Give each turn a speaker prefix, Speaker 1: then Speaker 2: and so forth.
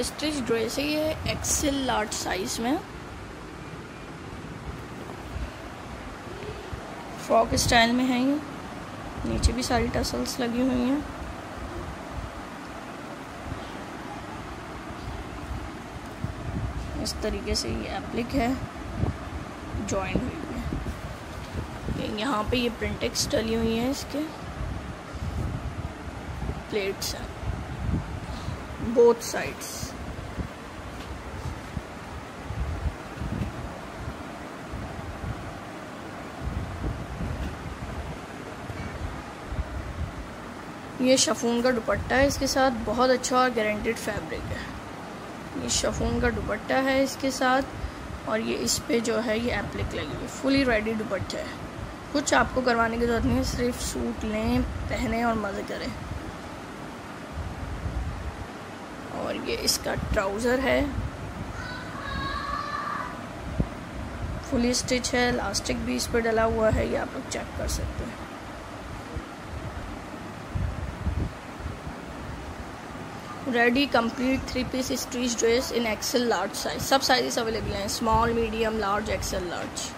Speaker 1: Stitch dress है ये XL large size में। फ्रॉक स्टाइल में है ये। नीचे भी सारी टसल्स लगी हुई हैं। इस तरीके से ये एप्लिक है। जॉइन हुई है। यहाँ पे ये प्रिंटेक्स डली हुई हैं इसके। प्लेट्स हैं। Both sides. ये शफून का दुपट्टा है इसके साथ बहुत अच्छा और गारंटेड फैब्रिक है। ये शफून का दुपट्टा है इसके साथ और ये इस पे जो है ये एप्लिक लगी हुई फुली रेडी दुपट्टा है। कुछ आपको करवाने की ज़रूरत नहीं है, सिर्फ़ सूट लें, पहने और मज़े करें। और ये इसका ट्राउज़र है। फुली स्टिच है लास्टिक भी इस पर डला हुआ है, ये आप लोग चेक कर सकते हैं। Ready complete three piece stretch dress in XL large size सब साइजेस अवेलेबल हैं small medium large XL large